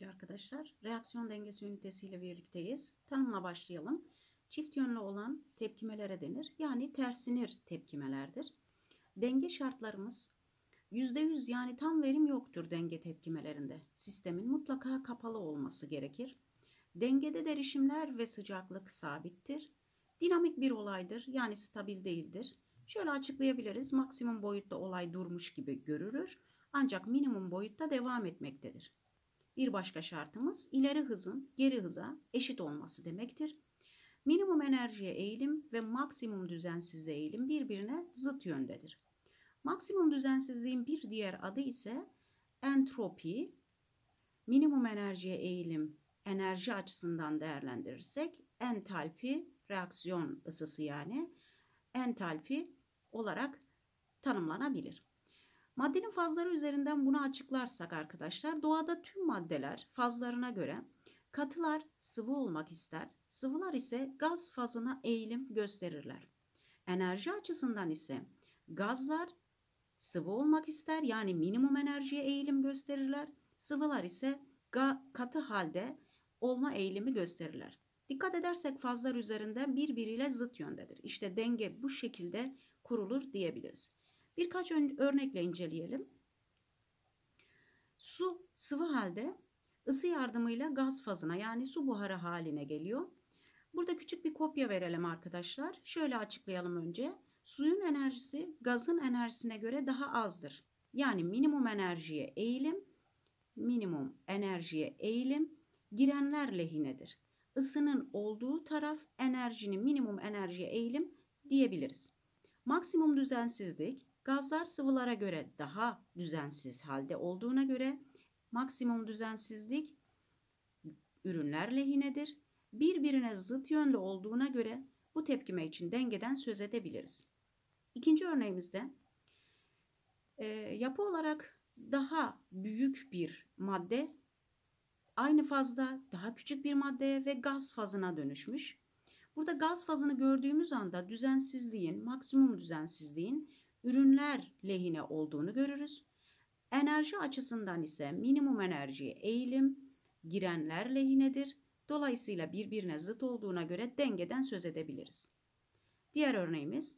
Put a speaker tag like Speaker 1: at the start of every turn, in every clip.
Speaker 1: kıymetli arkadaşlar. Reaksiyon dengesi ünitesiyle birlikteyiz. Tanımla başlayalım. Çift yönlü olan tepkimelere denir. Yani tersinir tepkimelerdir. Denge şartlarımız %100 yani tam verim yoktur denge tepkimelerinde. Sistemin mutlaka kapalı olması gerekir. Dengede derişimler ve sıcaklık sabittir. Dinamik bir olaydır yani stabil değildir. Şöyle açıklayabiliriz. Maksimum boyutta olay durmuş gibi görülür ancak minimum boyutta devam etmektedir. Bir başka şartımız ileri hızın geri hıza eşit olması demektir. Minimum enerjiye eğilim ve maksimum düzensizliğe eğilim birbirine zıt yöndedir. Maksimum düzensizliğin bir diğer adı ise entropi. Minimum enerjiye eğilim enerji açısından değerlendirirsek entalpi reaksiyon ısısı yani entalpi olarak tanımlanabilir. Maddenin fazları üzerinden bunu açıklarsak arkadaşlar doğada tüm maddeler fazlarına göre katılar sıvı olmak ister, sıvılar ise gaz fazına eğilim gösterirler. Enerji açısından ise gazlar sıvı olmak ister yani minimum enerjiye eğilim gösterirler. Sıvılar ise katı halde olma eğilimi gösterirler. Dikkat edersek fazlar üzerinden birbiriyle zıt yöndedir. İşte denge bu şekilde kurulur diyebiliriz. Birkaç örnekle inceleyelim. Su sıvı halde ısı yardımıyla gaz fazına yani su buharı haline geliyor. Burada küçük bir kopya verelim arkadaşlar. Şöyle açıklayalım önce. Suyun enerjisi gazın enerjisine göre daha azdır. Yani minimum enerjiye eğilim, minimum enerjiye eğilim girenler lehinedir. Isının olduğu taraf enerjinin minimum enerjiye eğilim diyebiliriz. Maksimum düzensizlik Gazlar sıvılara göre daha düzensiz halde olduğuna göre maksimum düzensizlik ürünler lehinedir. Birbirine zıt yönlü olduğuna göre bu tepkime için dengeden söz edebiliriz. İkinci örneğimizde e, yapı olarak daha büyük bir madde aynı fazda daha küçük bir maddeye ve gaz fazına dönüşmüş. Burada gaz fazını gördüğümüz anda düzensizliğin, maksimum düzensizliğin ürünler lehine olduğunu görürüz. Enerji açısından ise minimum enerjiye eğilim girenler lehinedir. Dolayısıyla birbirine zıt olduğuna göre dengeden söz edebiliriz. Diğer örneğimiz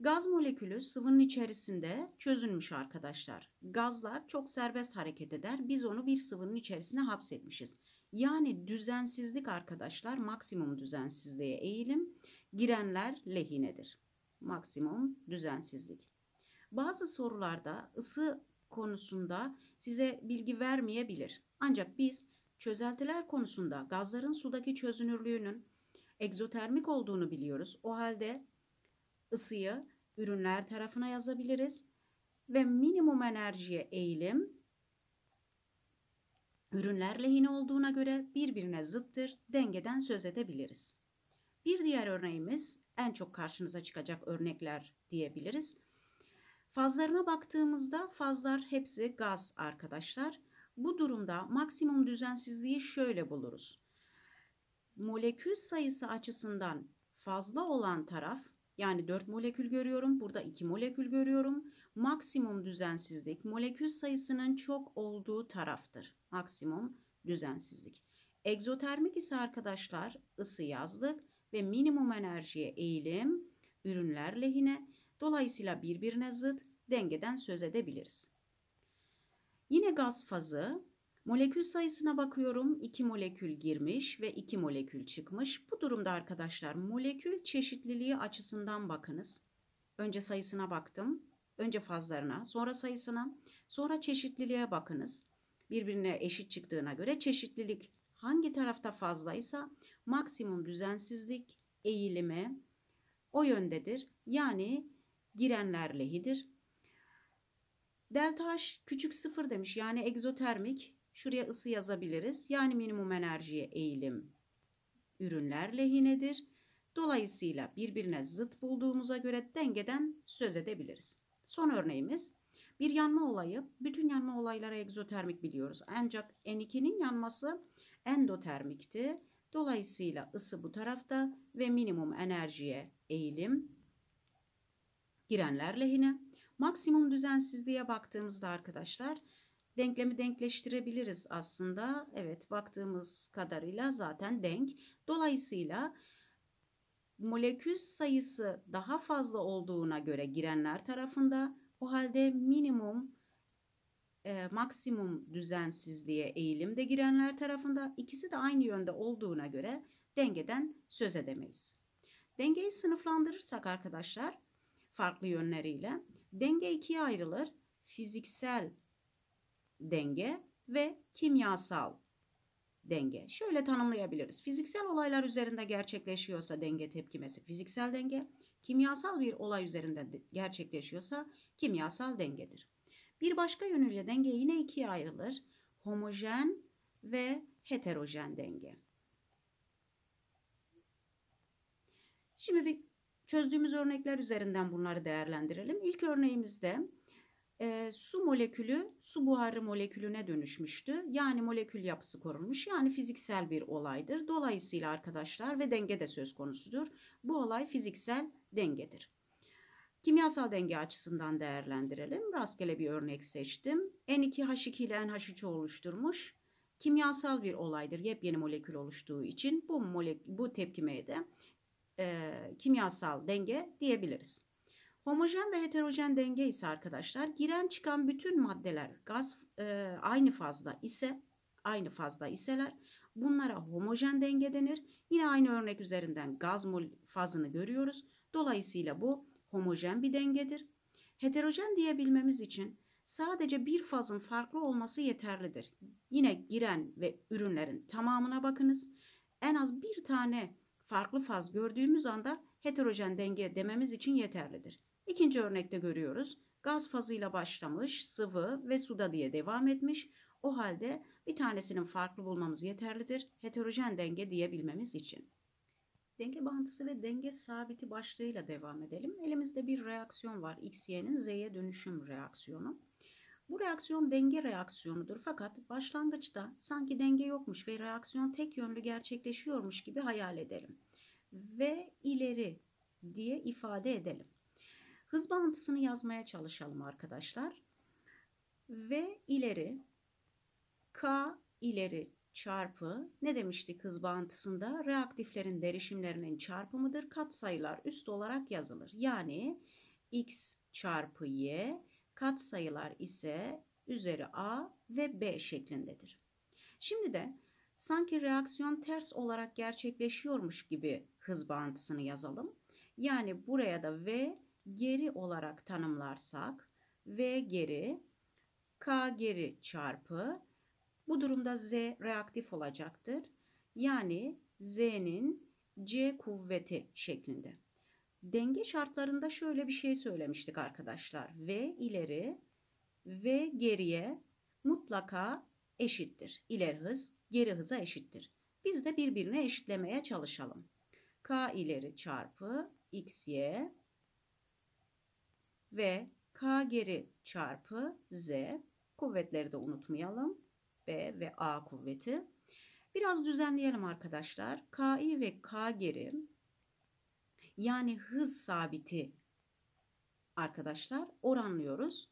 Speaker 1: gaz molekülü sıvının içerisinde çözülmüş arkadaşlar. Gazlar çok serbest hareket eder. Biz onu bir sıvının içerisine hapsetmişiz. Yani düzensizlik arkadaşlar maksimum düzensizliğe eğilim girenler lehinedir maksimum düzensizlik. Bazı sorularda ısı konusunda size bilgi vermeyebilir. Ancak biz çözeltiler konusunda gazların sudaki çözünürlüğünün egzotermik olduğunu biliyoruz. O halde ısıyı ürünler tarafına yazabiliriz ve minimum enerjiye eğilim ürünler lehine olduğuna göre birbirine zıttır, dengeden söz edebiliriz. Bir diğer örneğimiz en çok karşınıza çıkacak örnekler diyebiliriz. Fazlarına baktığımızda fazlar hepsi gaz arkadaşlar. Bu durumda maksimum düzensizliği şöyle buluruz. Molekül sayısı açısından fazla olan taraf yani 4 molekül görüyorum. Burada 2 molekül görüyorum. Maksimum düzensizlik molekül sayısının çok olduğu taraftır. Maksimum düzensizlik. Egzotermik ise arkadaşlar ısı yazdık ve minimum enerjiye eğilim ürünler lehine dolayısıyla birbirine zıt dengeden söz edebiliriz. Yine gaz fazı molekül sayısına bakıyorum 2 molekül girmiş ve 2 molekül çıkmış. Bu durumda arkadaşlar molekül çeşitliliği açısından bakınız. Önce sayısına baktım. Önce fazlarına, sonra sayısına, sonra çeşitliliğe bakınız. Birbirine eşit çıktığına göre çeşitlilik hangi tarafta fazlaysa maksimum düzensizlik eğilimi o yöndedir. Yani girenler lehidir. Delta H küçük sıfır demiş. Yani egzotermik. Şuraya ısı yazabiliriz. Yani minimum enerjiye eğilim ürünler lehinedir. Dolayısıyla birbirine zıt bulduğumuza göre dengeden söz edebiliriz. Son örneğimiz bir yanma olayı. Bütün yanma olayları egzotermik biliyoruz. Ancak N2'nin yanması endotermikti. Dolayısıyla ısı bu tarafta ve minimum enerjiye eğilim girenler lehine. Maksimum düzensizliğe baktığımızda arkadaşlar denklemi denkleştirebiliriz aslında. Evet baktığımız kadarıyla zaten denk. Dolayısıyla molekül sayısı daha fazla olduğuna göre girenler tarafında o halde minimum e, maksimum düzensizliğe eğilimde girenler tarafında ikisi de aynı yönde olduğuna göre dengeden söz edemeyiz. Dengeyi sınıflandırırsak arkadaşlar farklı yönleriyle denge ikiye ayrılır. Fiziksel denge ve kimyasal denge. Şöyle tanımlayabiliriz. Fiziksel olaylar üzerinde gerçekleşiyorsa denge tepkimesi fiziksel denge, kimyasal bir olay üzerinde gerçekleşiyorsa kimyasal dengedir. Bir başka yönüyle denge yine ikiye ayrılır. Homojen ve heterojen denge. Şimdi bir çözdüğümüz örnekler üzerinden bunları değerlendirelim. İlk örneğimizde e, su molekülü su buharı molekülüne dönüşmüştü. Yani molekül yapısı korunmuş. Yani fiziksel bir olaydır. Dolayısıyla arkadaşlar ve denge de söz konusudur. Bu olay fiziksel dengedir. Kimyasal denge açısından değerlendirelim. Rastgele bir örnek seçtim. N2H2 ile NH3'ü oluşturmuş. Kimyasal bir olaydır. Yepyeni molekül oluştuğu için bu, molek bu tepkimeye de e, kimyasal denge diyebiliriz. Homojen ve heterojen denge ise arkadaşlar giren çıkan bütün maddeler gaz e, aynı fazla ise aynı fazla iseler bunlara homojen denge denir. Yine aynı örnek üzerinden gaz fazını görüyoruz. Dolayısıyla bu homojen bir dengedir. Heterojen diyebilmemiz için sadece bir fazın farklı olması yeterlidir. Yine giren ve ürünlerin tamamına bakınız. En az bir tane farklı faz gördüğümüz anda heterojen denge dememiz için yeterlidir. İkinci örnekte görüyoruz. Gaz fazıyla başlamış, sıvı ve suda diye devam etmiş. O halde bir tanesinin farklı bulmamız yeterlidir. Heterojen denge diyebilmemiz için. Denge bağıntısı ve denge sabiti başlığıyla devam edelim. Elimizde bir reaksiyon var. X, Y'nin Z'ye dönüşüm reaksiyonu. Bu reaksiyon denge reaksiyonudur fakat başlangıçta sanki denge yokmuş ve reaksiyon tek yönlü gerçekleşiyormuş gibi hayal edelim. Ve ileri diye ifade edelim. Hız bağıntısını yazmaya çalışalım arkadaşlar. V ileri K ileri çarpı ne demiştik hız bağıntısında? Reaktiflerin derişimlerinin çarpımıdır. Katsayılar üst olarak yazılır. Yani x çarpı y katsayılar ise üzeri a ve b şeklindedir. Şimdi de sanki reaksiyon ters olarak gerçekleşiyormuş gibi hız bağıntısını yazalım. Yani buraya da v geri olarak tanımlarsak v geri k geri çarpı bu durumda z reaktif olacaktır. Yani z'nin c kuvveti şeklinde. Denge şartlarında şöyle bir şey söylemiştik arkadaşlar. V ileri v geriye mutlaka eşittir. İleri hız geri hıza eşittir. Biz de birbirine eşitlemeye çalışalım. K ileri çarpı xy ve K geri çarpı Z. Kuvvetleri de unutmayalım. B ve A kuvveti. Biraz düzenleyelim arkadaşlar. Ki ve K geri yani hız sabiti arkadaşlar oranlıyoruz.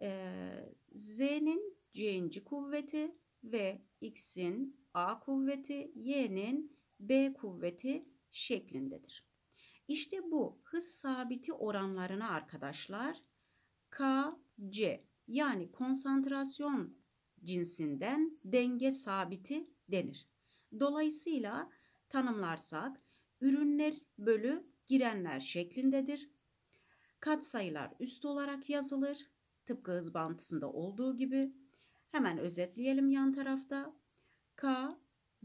Speaker 1: Ee, Z'nin C'inci kuvveti ve X'in A kuvveti, Y'nin B kuvveti şeklindedir. İşte bu hız sabiti oranlarına arkadaşlar KC yani konsantrasyon cinsinden denge sabiti denir. Dolayısıyla tanımlarsak ürünler bölü girenler şeklindedir. Katsayılar üst olarak yazılır. Tıpkı hız bantısında olduğu gibi. Hemen özetleyelim yan tarafta. K,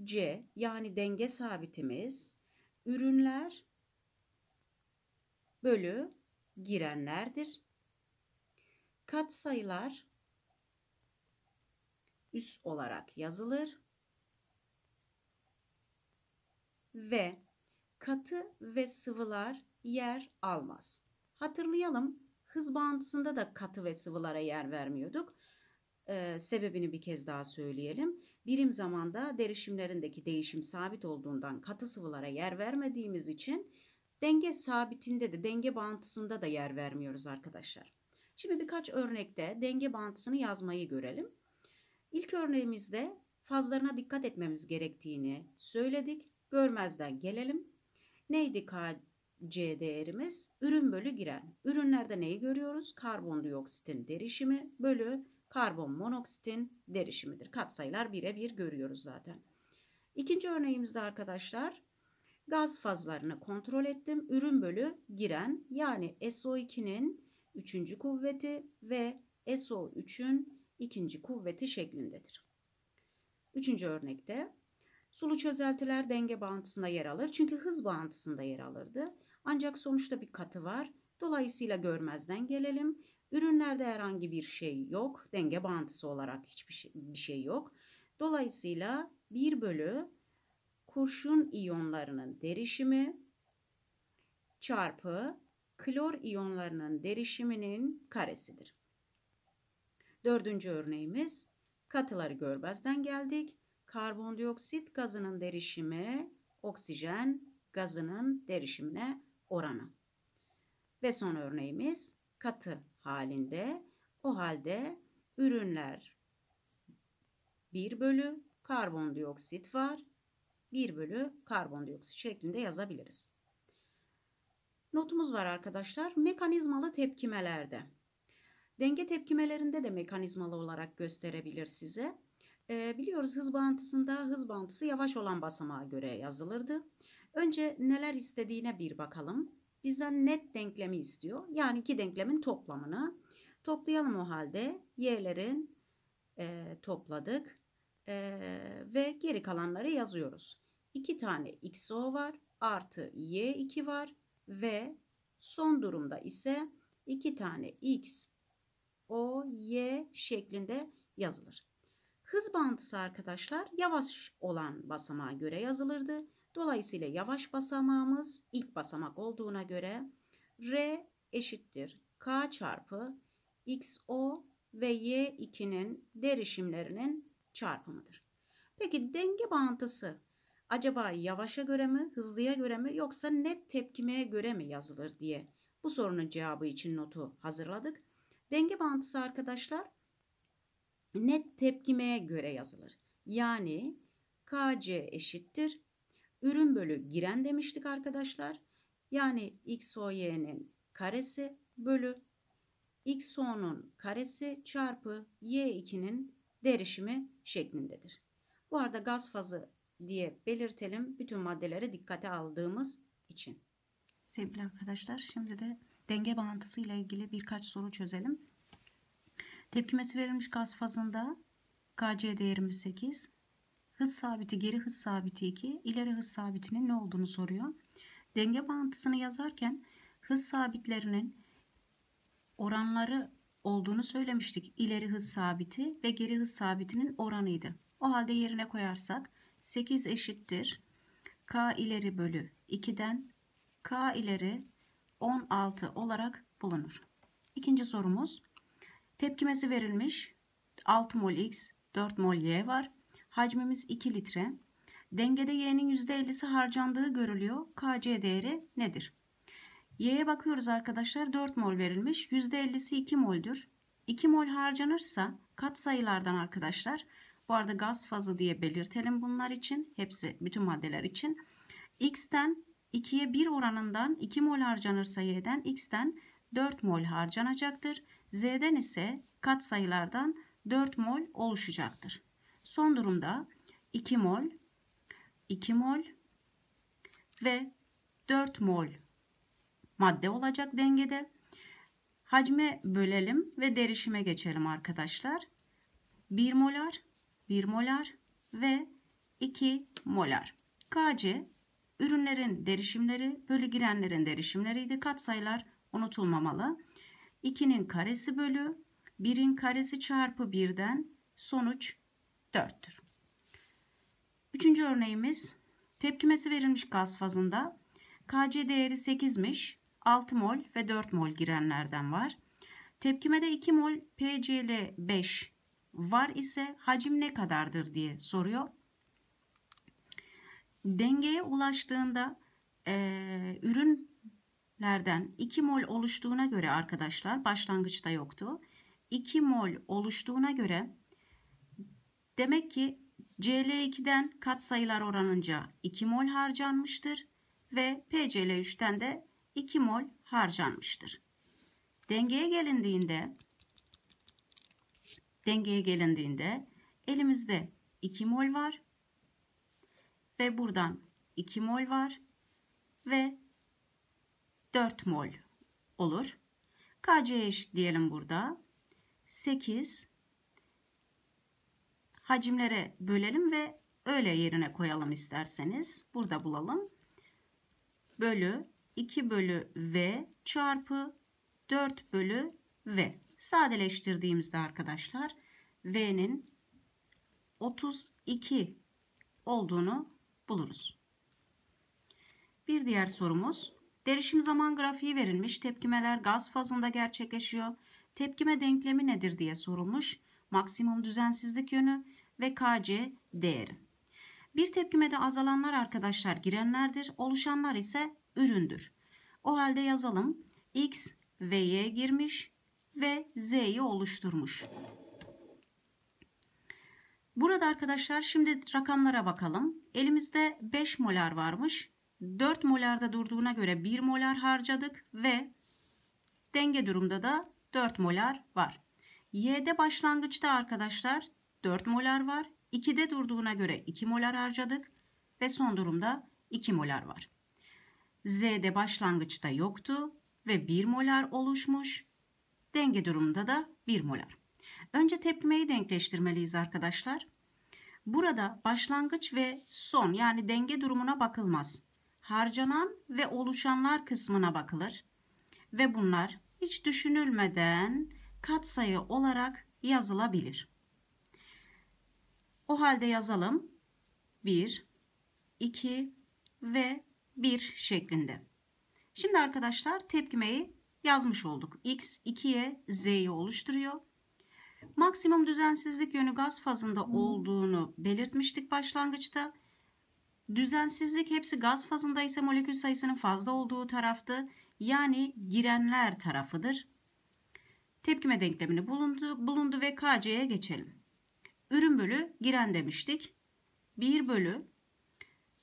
Speaker 1: C yani denge sabitimiz ürünler bölü girenlerdir. Katsayılar üst olarak yazılır ve katı ve sıvılar yer almaz. Hatırlayalım hız bağıntısında da katı ve sıvılara yer vermiyorduk. Ee, sebebini bir kez daha söyleyelim. Birim zamanda derişimlerindeki değişim sabit olduğundan katı sıvılara yer vermediğimiz için Denge sabitinde de denge bağıntısında da yer vermiyoruz arkadaşlar. Şimdi birkaç örnekte denge bağıntısını yazmayı görelim. İlk örneğimizde fazlarına dikkat etmemiz gerektiğini söyledik. Görmezden gelelim. Neydi KC değerimiz? Ürün bölü giren. Ürünlerde neyi görüyoruz? Karbondioksitin derişimi bölü karbon monoksitin derişimidir. Katsayılar birebir görüyoruz zaten. İkinci örneğimizde arkadaşlar gaz fazlarını kontrol ettim. Ürün bölü giren yani SO2'nin üçüncü kuvveti ve SO3'ün ikinci kuvveti şeklindedir. Üçüncü örnekte sulu çözeltiler denge bağıntısında yer alır. Çünkü hız bağıntısında yer alırdı. Ancak sonuçta bir katı var. Dolayısıyla görmezden gelelim. Ürünlerde herhangi bir şey yok. Denge bağıntısı olarak hiçbir şey, bir şey yok. Dolayısıyla 1 bölü kurşun iyonlarının derişimi çarpı klor iyonlarının derişiminin karesidir. Dördüncü örneğimiz katıları görmezden geldik. Karbondioksit gazının derişimi oksijen gazının derişimine oranı. Ve son örneğimiz katı halinde. O halde ürünler 1 bölü karbondioksit var. 1 bölü karbondioksit şeklinde yazabiliriz. Notumuz var arkadaşlar. Mekanizmalı tepkimelerde. Denge tepkimelerinde de mekanizmalı olarak gösterebilir size. E, biliyoruz hız bağıntısında hız bağıntısı yavaş olan basamağa göre yazılırdı. Önce neler istediğine bir bakalım. Bizden net denklemi istiyor. Yani iki denklemin toplamını. Toplayalım o halde. Y'lerin e, topladık. E, ve geri kalanları yazıyoruz. İki tane XO var. Artı Y2 var. Ve son durumda ise iki tane X, O, Y şeklinde yazılır. Hız bağıntısı arkadaşlar yavaş olan basamağa göre yazılırdı. Dolayısıyla yavaş basamağımız ilk basamak olduğuna göre R eşittir K çarpı XO ve Y2'nin derişimlerinin çarpımıdır. Peki denge bağıntısı acaba yavaşa göre mi, hızlıya göre mi yoksa net tepkimeye göre mi yazılır diye bu sorunun cevabı için notu hazırladık. Denge bağıntısı arkadaşlar net tepkimeye göre yazılır. Yani KC eşittir ürün bölü giren demiştik arkadaşlar. Yani XOY'nin karesi bölü XO'nun karesi çarpı Y2'nin derişimi şeklindedir. Bu arada gaz fazı diye belirtelim bütün maddeleri dikkate aldığımız için. Sevgili arkadaşlar şimdi de denge bağıntısı ile ilgili birkaç soru çözelim. Tepkimesi verilmiş gaz fazında KC değerimiz 8. Hız sabiti geri hız sabiti 2. ileri hız sabitinin ne olduğunu soruyor. Denge bağıntısını yazarken hız sabitlerinin oranları olduğunu söylemiştik. İleri hız sabiti ve geri hız sabitinin oranıydı. O halde yerine koyarsak 8 eşittir. K ileri bölü 2'den K ileri 16 olarak bulunur. İkinci sorumuz. Tepkimesi verilmiş. 6 mol X, 4 mol Y var. Hacmimiz 2 litre. Dengede Y'nin %50'si harcandığı görülüyor. KC değeri nedir? Y'ye bakıyoruz arkadaşlar 4 mol verilmiş. %50'si 2 moldür. 2 mol harcanırsa kat sayılardan arkadaşlar bu arada gaz fazı diye belirtelim bunlar için. Hepsi bütün maddeler için. X'ten 2'ye 1 oranından 2 mol harcanırsa Y'den X'ten 4 mol harcanacaktır. Z'den ise kat sayılardan 4 mol oluşacaktır. Son durumda 2 mol, 2 mol ve 4 mol madde olacak dengede. Hacme bölelim ve derişime geçelim arkadaşlar. 1 molar 1 molar ve 2 molar. Kc ürünlerin derişimleri bölü girenlerin derişimleriydi. Katsayılar unutulmamalı. 2'nin karesi bölü 1'in karesi çarpı 1'den sonuç 4'tür. Üçüncü örneğimiz tepkimesi verilmiş gaz fazında Kc değeri 8'miş. 6 mol ve 4 mol girenlerden var. Tepkimede 2 mol PCl 5 var ise hacim ne kadardır diye soruyor. Dengeye ulaştığında e, ürün mollerden 2 mol oluştuğuna göre arkadaşlar başlangıçta yoktu. 2 mol oluştuğuna göre demek ki CL2'den katsayılar oranınca 2 mol harcanmıştır ve PCl3'ten de 2 mol harcanmıştır. Dengeye gelindiğinde dengeye gelindiğinde elimizde 2 mol var ve buradan 2 mol var ve 4 mol olur. KC eşit diyelim burada. 8 hacimlere bölelim ve öyle yerine koyalım isterseniz. Burada bulalım. Bölü 2 bölü V çarpı 4 bölü V. Sadeleştirdiğimizde arkadaşlar V'nin 32 olduğunu buluruz. Bir diğer sorumuz. Derişim zaman grafiği verilmiş. Tepkimeler gaz fazında gerçekleşiyor. Tepkime denklemi nedir diye sorulmuş. Maksimum düzensizlik yönü ve Kc değeri. Bir tepkimede azalanlar arkadaşlar girenlerdir. Oluşanlar ise üründür. O halde yazalım. X Y girmiş ve Z'yi oluşturmuş. Burada arkadaşlar şimdi rakamlara bakalım. Elimizde 5 molar varmış. 4 molarda durduğuna göre 1 molar harcadık ve denge durumda da 4 molar var. Y'de başlangıçta arkadaşlar 4 molar var. 2'de durduğuna göre 2 molar harcadık ve son durumda 2 molar var. Z'de başlangıçta yoktu ve 1 molar oluşmuş. Denge durumunda da 1 molar. Önce tepkimeyi denkleştirmeliyiz arkadaşlar. Burada başlangıç ve son yani denge durumuna bakılmaz. Harcanan ve oluşanlar kısmına bakılır. Ve bunlar hiç düşünülmeden katsayı olarak yazılabilir. O halde yazalım. 1, 2 ve 1 şeklinde. Şimdi arkadaşlar tepkimeyi yazmış olduk. X 2'ye Z'yi oluşturuyor. Maksimum düzensizlik yönü gaz fazında olduğunu belirtmiştik başlangıçta. Düzensizlik hepsi gaz fazında ise molekül sayısının fazla olduğu taraftı. Yani girenler tarafıdır. Tepkime denklemini bulundu, bulundu ve KC'ye geçelim. Ürün bölü giren demiştik. 1 bölü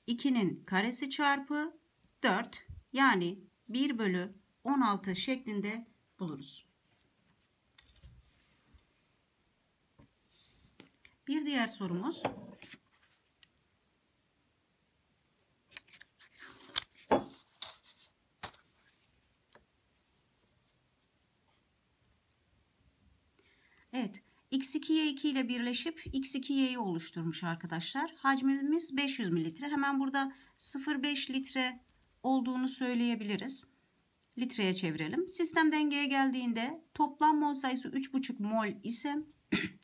Speaker 1: 2'nin karesi çarpı 4 yani 1 bölü 16 şeklinde buluruz. Bir diğer sorumuz. Evet. X2Y2 ile birleşip X2Y'yi oluşturmuş arkadaşlar. Hacmimiz 500 mililitre. Hemen burada 0,5 litre olduğunu söyleyebiliriz. Litreye çevirelim. Sistem dengeye geldiğinde toplam mol sayısı 3,5 mol ise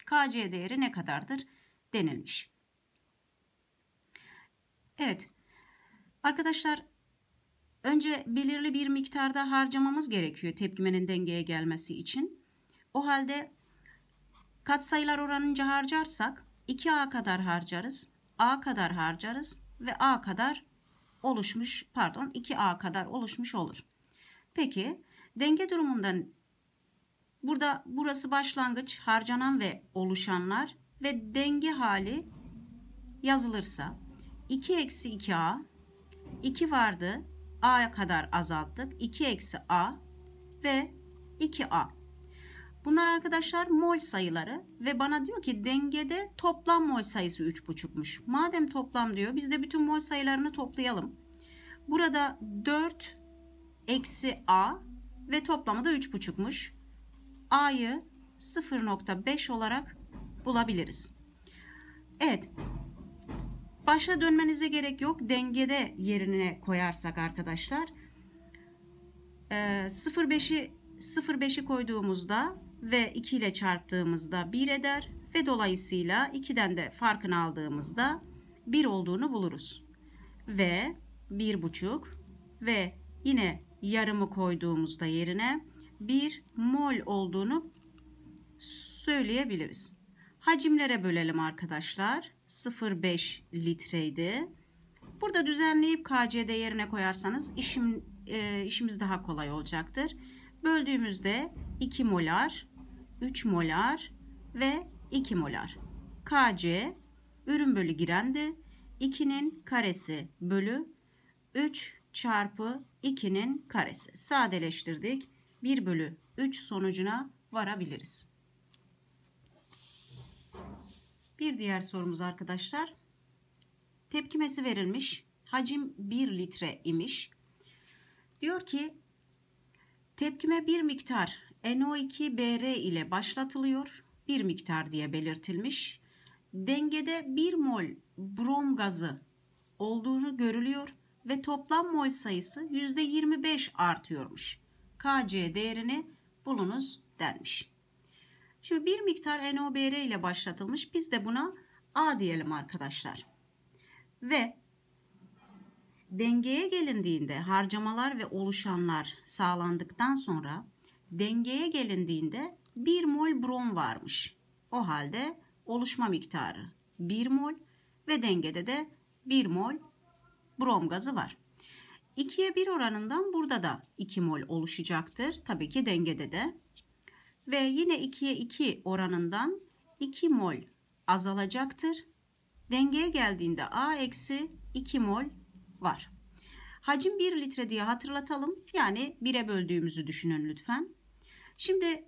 Speaker 1: Kc değeri ne kadardır denilmiş. Evet. Arkadaşlar önce belirli bir miktarda harcamamız gerekiyor tepkimenin dengeye gelmesi için. O halde katsayılar oranınca harcarsak 2A kadar harcarız. A kadar harcarız ve A kadar oluşmuş pardon 2A kadar oluşmuş olur. Peki denge durumundan Burada burası başlangıç, harcanan ve oluşanlar ve denge hali yazılırsa 2 eksi 2a 2 vardı a'ya kadar azalttık 2 eksi a ve 2a bunlar arkadaşlar mol sayıları ve bana diyor ki dengede toplam mol sayısı 3,5'muş madem toplam diyor biz de bütün mol sayılarını toplayalım. Burada 4 eksi a ve toplamı da 3,5'muş A'yı 0.5 olarak bulabiliriz. Evet. Başa dönmenize gerek yok. Dengede yerine koyarsak arkadaşlar 0.5'i 0.5'i koyduğumuzda ve 2 ile çarptığımızda 1 eder ve dolayısıyla 2'den de farkını aldığımızda 1 olduğunu buluruz. Ve 1,5 ve yine yarımı koyduğumuzda yerine 1 mol olduğunu söyleyebiliriz. Hacimlere bölelim arkadaşlar. 0,5 litreydi. Burada düzenleyip KCD yerine koyarsanız işim e, işimiz daha kolay olacaktır. Böldüğümüzde 2 molar, 3 molar ve 2 molar. Kc ürün bölü girendi. 2'nin karesi bölü 3 çarpı 2'nin karesi. Sadeleştirdik. 1 bölü 3 sonucuna varabiliriz. Bir diğer sorumuz arkadaşlar. Tepkimesi verilmiş. Hacim 1 litre imiş. Diyor ki tepkime bir miktar NO2-Br ile başlatılıyor. Bir miktar diye belirtilmiş. Dengede 1 mol brom gazı olduğunu görülüyor ve toplam mol sayısı %25 artıyormuş. Kc değerini bulunuz denmiş. Şimdi bir miktar NOBR ile başlatılmış. Biz de buna A diyelim arkadaşlar. Ve dengeye gelindiğinde harcamalar ve oluşanlar sağlandıktan sonra dengeye gelindiğinde 1 mol brom varmış. O halde oluşma miktarı 1 mol ve dengede de 1 mol brom gazı var. 2'ye 1 oranından burada da 2 mol oluşacaktır. Tabii ki dengede de. Ve yine 2'ye 2 oranından 2 mol azalacaktır. Dengeye geldiğinde A eksi 2 mol var. Hacim 1 litre diye hatırlatalım. Yani 1'e böldüğümüzü düşünün lütfen. Şimdi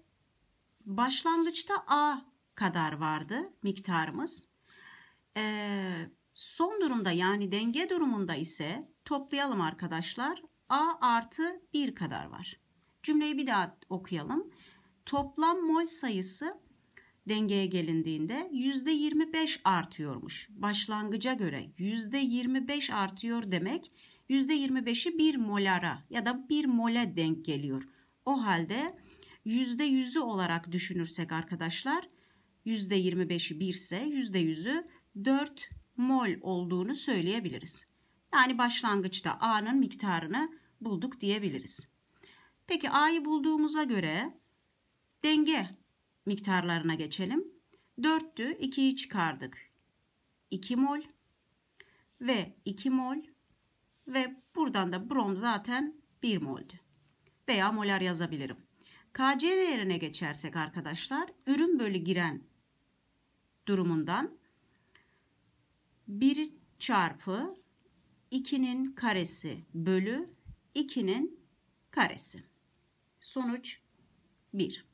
Speaker 1: başlangıçta A kadar vardı miktarımız. Ee, son durumda yani denge durumunda ise toplayalım arkadaşlar. A artı 1 kadar var. Cümleyi bir daha okuyalım. Toplam mol sayısı dengeye gelindiğinde %25 artıyormuş. Başlangıca göre %25 artıyor demek %25'i 1 molara ya da 1 mole denk geliyor. O halde %100'ü olarak düşünürsek arkadaşlar %25'i 1 ise %100'ü 4 mol olduğunu söyleyebiliriz. Yani başlangıçta A'nın miktarını bulduk diyebiliriz. Peki A'yı bulduğumuza göre denge miktarlarına geçelim. 4'tü 2'yi çıkardık. 2 mol ve 2 mol ve buradan da brom zaten 1 moldü. Veya molar yazabilirim. KC değerine geçersek arkadaşlar ürün bölü giren durumundan 1 çarpı 2'nin karesi bölü 2'nin karesi. Sonuç 1.